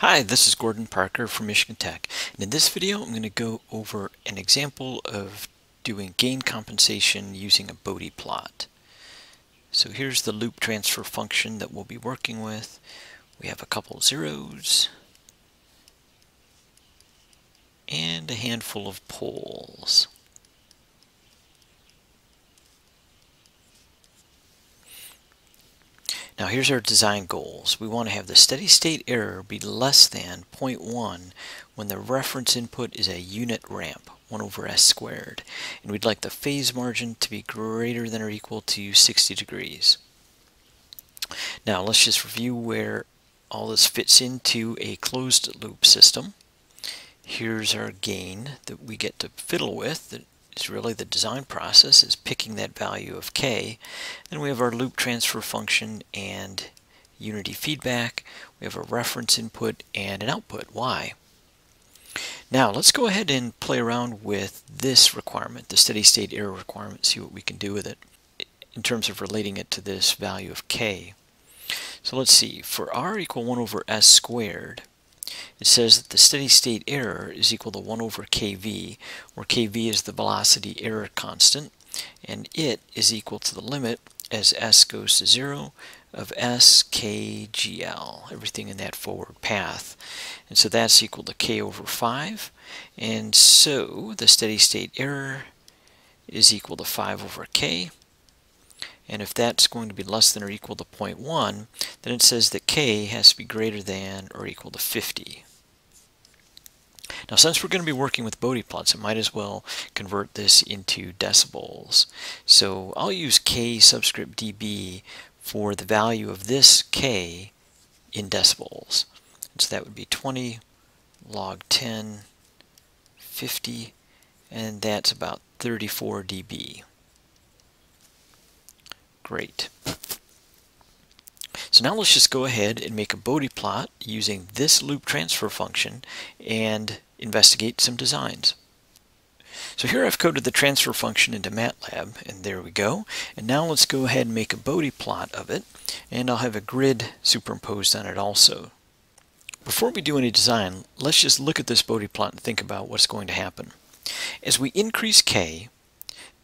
Hi, this is Gordon Parker from Michigan Tech. And in this video, I'm going to go over an example of doing gain compensation using a Bode plot. So here's the loop transfer function that we'll be working with. We have a couple zeros and a handful of poles. Now here's our design goals. We want to have the steady state error be less than 0.1 when the reference input is a unit ramp, 1 over s squared. And we'd like the phase margin to be greater than or equal to 60 degrees. Now let's just review where all this fits into a closed loop system. Here's our gain that we get to fiddle with is really the design process, is picking that value of k. Then we have our loop transfer function and unity feedback. We have a reference input and an output, y. Now let's go ahead and play around with this requirement, the steady state error requirement, see what we can do with it in terms of relating it to this value of k. So let's see, for r equal 1 over s squared, it says that the steady state error is equal to 1 over kv, where kv is the velocity error constant, and it is equal to the limit as s goes to 0 of s k gl, everything in that forward path. And so that's equal to k over 5. And so the steady state error is equal to 5 over k. And if that's going to be less than or equal to 0.1, then it says that k has to be greater than or equal to 50. Now since we're going to be working with Bode plots, I might as well convert this into decibels. So I'll use k subscript dB for the value of this k in decibels. So that would be 20 log 10, 50, and that's about 34 dB. Great. So now let's just go ahead and make a Bode plot using this loop transfer function and investigate some designs. So here I've coded the transfer function into MATLAB, and there we go. And now let's go ahead and make a Bode plot of it, and I'll have a grid superimposed on it also. Before we do any design, let's just look at this Bode plot and think about what's going to happen. As we increase k,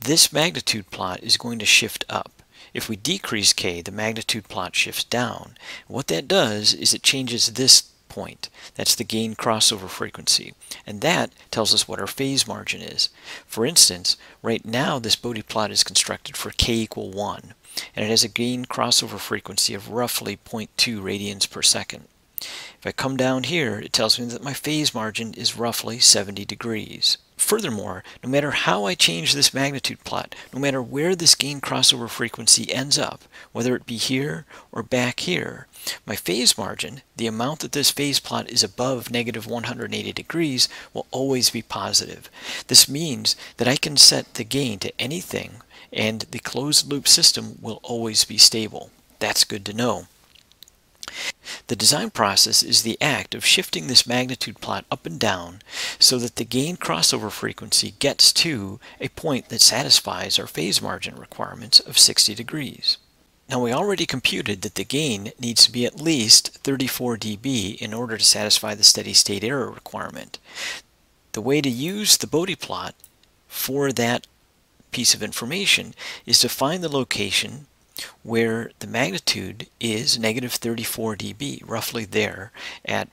this magnitude plot is going to shift up. If we decrease k, the magnitude plot shifts down. What that does is it changes this point. That's the gain crossover frequency. And that tells us what our phase margin is. For instance, right now this Bode plot is constructed for k equal 1. And it has a gain crossover frequency of roughly 0.2 radians per second. If I come down here, it tells me that my phase margin is roughly 70 degrees. Furthermore, no matter how I change this magnitude plot, no matter where this gain crossover frequency ends up, whether it be here or back here, my phase margin, the amount that this phase plot is above negative 180 degrees, will always be positive. This means that I can set the gain to anything and the closed loop system will always be stable. That's good to know. The design process is the act of shifting this magnitude plot up and down so that the gain crossover frequency gets to a point that satisfies our phase margin requirements of 60 degrees. Now we already computed that the gain needs to be at least 34 dB in order to satisfy the steady state error requirement. The way to use the Bode plot for that piece of information is to find the location where the magnitude is negative 34 dB, roughly there at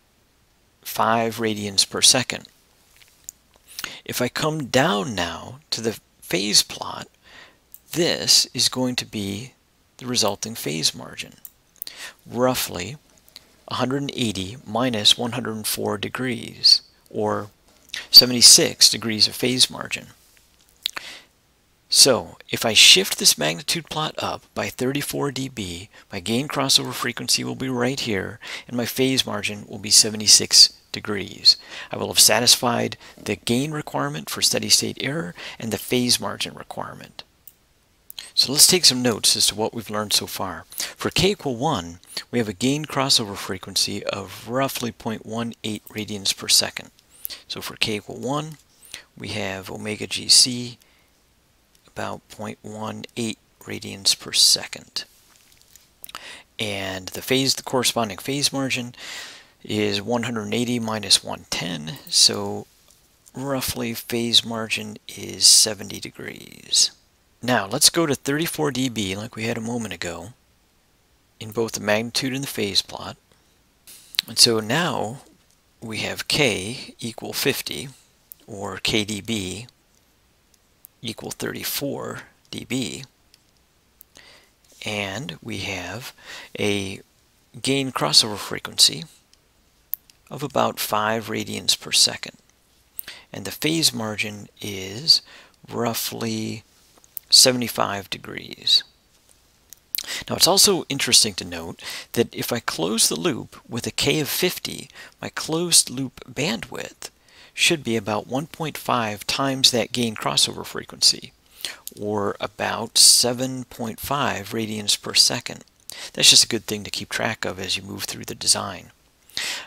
5 radians per second. If I come down now to the phase plot, this is going to be the resulting phase margin, roughly 180 minus 104 degrees, or 76 degrees of phase margin. So if I shift this magnitude plot up by 34 dB, my gain crossover frequency will be right here, and my phase margin will be 76 degrees. I will have satisfied the gain requirement for steady state error and the phase margin requirement. So let's take some notes as to what we've learned so far. For k equal 1, we have a gain crossover frequency of roughly 0.18 radians per second. So for k equal 1, we have omega gc about 0.18 radians per second. And the phase, the corresponding phase margin, is 180 minus 110, so roughly phase margin is 70 degrees. Now let's go to 34 dB like we had a moment ago in both the magnitude and the phase plot. And so now we have K equal 50 or KDB equal 34 dB and we have a gain crossover frequency of about 5 radians per second and the phase margin is roughly 75 degrees. Now it's also interesting to note that if I close the loop with a K of 50, my closed loop bandwidth should be about 1.5 times that gain crossover frequency, or about 7.5 radians per second. That's just a good thing to keep track of as you move through the design.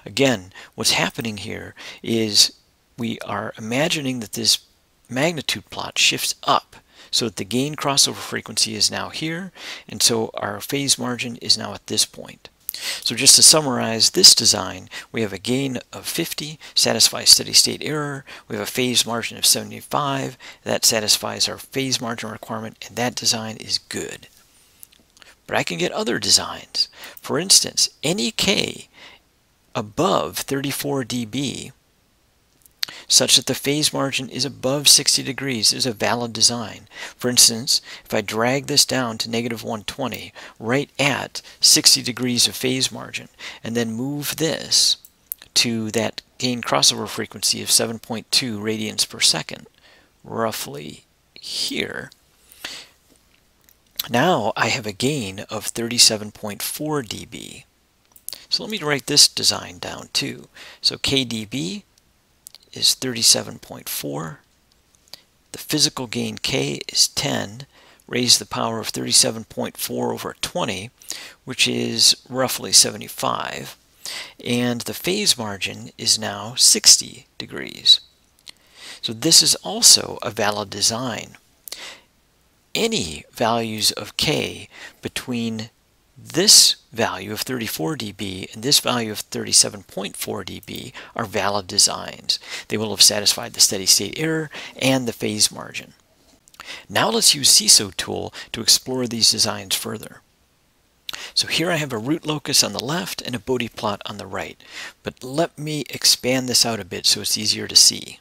Again, what's happening here is we are imagining that this magnitude plot shifts up so that the gain crossover frequency is now here, and so our phase margin is now at this point. So just to summarize this design, we have a gain of 50, satisfies steady state error. We have a phase margin of 75, that satisfies our phase margin requirement, and that design is good. But I can get other designs. For instance, any K above 34 dB such that the phase margin is above 60 degrees is a valid design. For instance, if I drag this down to negative 120, right at 60 degrees of phase margin, and then move this to that gain crossover frequency of 7.2 radians per second, roughly here, now I have a gain of 37.4 dB. So let me write this design down too. So KDB is 37.4. The physical gain K is 10. Raise the power of 37.4 over 20, which is roughly 75. And the phase margin is now 60 degrees. So this is also a valid design. Any values of K between this value of 34 dB and this value of 37.4 dB are valid designs. They will have satisfied the steady state error and the phase margin. Now let's use sisotool to explore these designs further. So here I have a root locus on the left and a Bode plot on the right, but let me expand this out a bit so it's easier to see.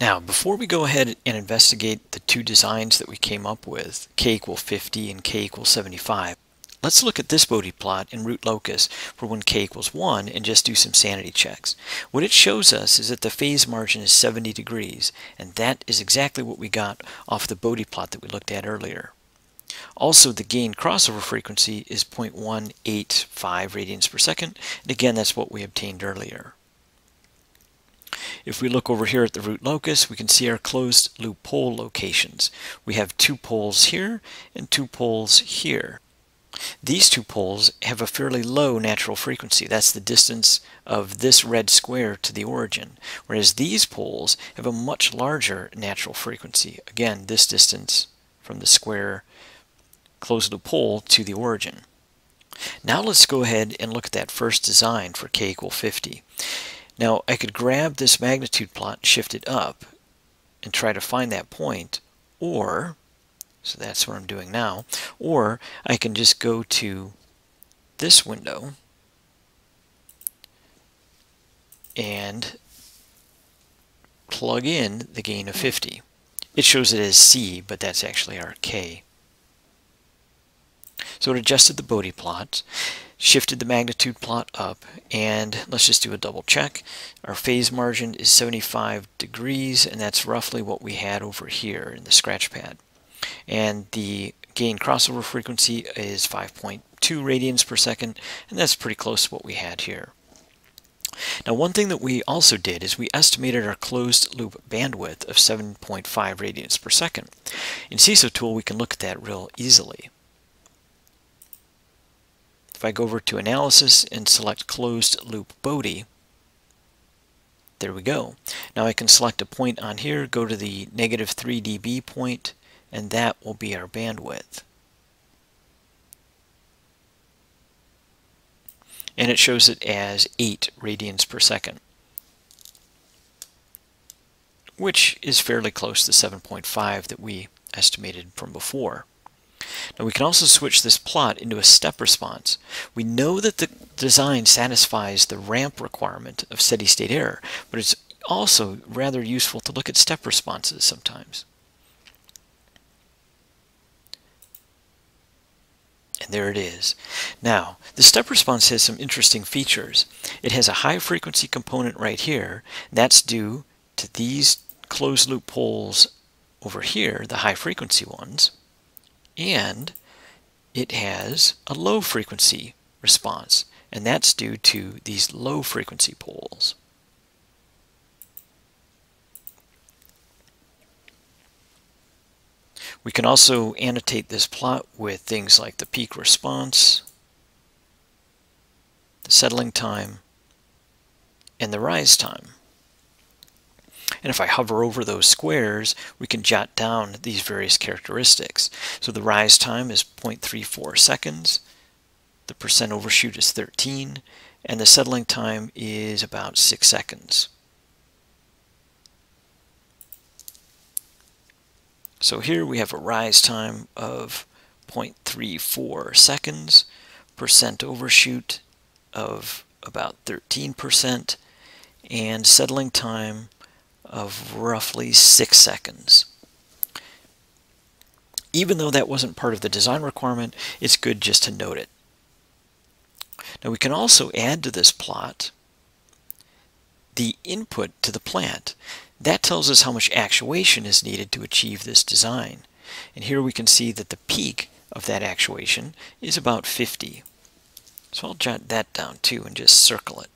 Now, before we go ahead and investigate the two designs that we came up with, k equal 50 and k equal 75, Let's look at this Bode plot in root locus for when k equals 1 and just do some sanity checks. What it shows us is that the phase margin is 70 degrees, and that is exactly what we got off the Bode plot that we looked at earlier. Also, the gain crossover frequency is 0.185 radians per second, and again, that's what we obtained earlier. If we look over here at the root locus, we can see our closed loop pole locations. We have two poles here and two poles here. These two poles have a fairly low natural frequency. That's the distance of this red square to the origin. Whereas these poles have a much larger natural frequency. Again, this distance from the square close to the pole to the origin. Now let's go ahead and look at that first design for k equal 50. Now I could grab this magnitude plot shift it up and try to find that point, or so that's what I'm doing now. Or I can just go to this window and plug in the gain of 50. It shows it as C, but that's actually our K. So it adjusted the Bode plot, shifted the magnitude plot up, and let's just do a double check. Our phase margin is 75 degrees, and that's roughly what we had over here in the scratch pad and the gain crossover frequency is 5.2 radians per second, and that's pretty close to what we had here. Now one thing that we also did is we estimated our closed loop bandwidth of 7.5 radians per second. In sisotool we can look at that real easily. If I go over to analysis and select closed loop Bode, there we go. Now I can select a point on here, go to the negative 3 dB point, and that will be our bandwidth. and it shows it as 8 radians per second, which is fairly close to 7.5 that we estimated from before. Now we can also switch this plot into a step response. We know that the design satisfies the ramp requirement of steady state error, but it's also rather useful to look at step responses sometimes. And there it is. Now, the step response has some interesting features. It has a high frequency component right here. That's due to these closed loop poles over here, the high frequency ones. And it has a low frequency response, and that's due to these low frequency poles. We can also annotate this plot with things like the peak response, the settling time, and the rise time. And if I hover over those squares, we can jot down these various characteristics. So the rise time is 0.34 seconds, the percent overshoot is 13, and the settling time is about 6 seconds. So here we have a rise time of 0.34 seconds, percent overshoot of about 13%, and settling time of roughly 6 seconds. Even though that wasn't part of the design requirement, it's good just to note it. Now we can also add to this plot the input to the plant. That tells us how much actuation is needed to achieve this design. And here we can see that the peak of that actuation is about 50. So I'll jot that down too and just circle it.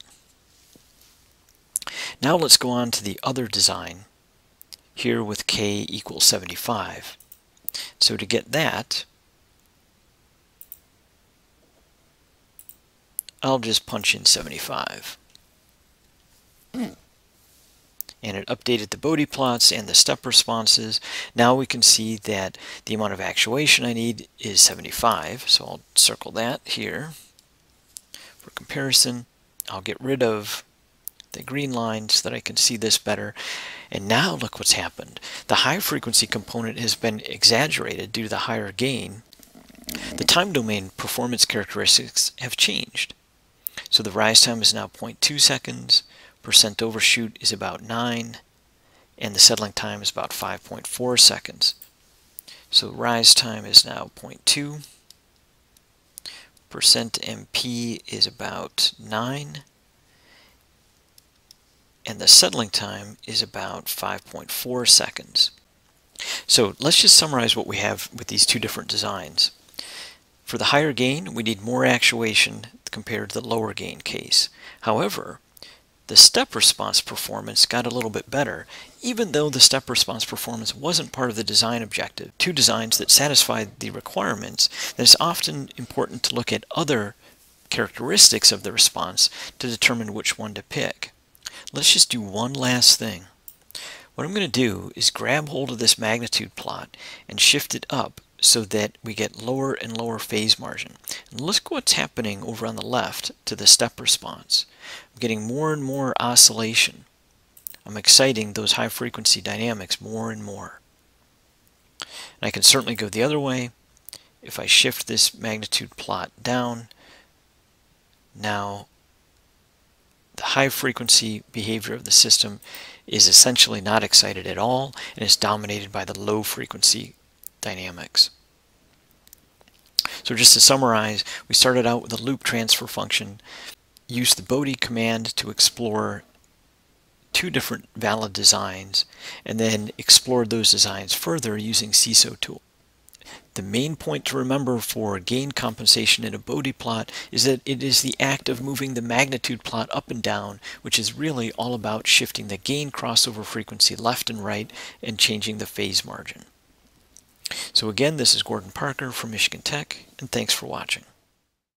Now let's go on to the other design here with k equals 75. So to get that, I'll just punch in 75 hmm. And it updated the Bode plots and the step responses. Now we can see that the amount of actuation I need is 75, so I'll circle that here. For comparison, I'll get rid of the green line so that I can see this better. And now look what's happened. The high frequency component has been exaggerated due to the higher gain. The time domain performance characteristics have changed. So the rise time is now 0.2 seconds, percent overshoot is about 9, and the settling time is about 5.4 seconds. So rise time is now 0.2, percent MP is about 9, and the settling time is about 5.4 seconds. So let's just summarize what we have with these two different designs. For the higher gain, we need more actuation compared to the lower gain case. However, the step response performance got a little bit better, even though the step response performance wasn't part of the design objective. Two designs that satisfied the requirements, that it's often important to look at other characteristics of the response to determine which one to pick. Let's just do one last thing. What I'm going to do is grab hold of this magnitude plot and shift it up so that we get lower and lower phase margin. And look what's happening over on the left to the step response. I'm getting more and more oscillation. I'm exciting those high frequency dynamics more and more. And I can certainly go the other way. If I shift this magnitude plot down, now the high frequency behavior of the system is essentially not excited at all and is dominated by the low frequency dynamics. So just to summarize, we started out with a loop transfer function, used the Bode command to explore two different valid designs, and then explored those designs further using sisotool. The main point to remember for gain compensation in a Bode plot is that it is the act of moving the magnitude plot up and down, which is really all about shifting the gain crossover frequency left and right and changing the phase margin. So again, this is Gordon Parker from Michigan Tech, and thanks for watching.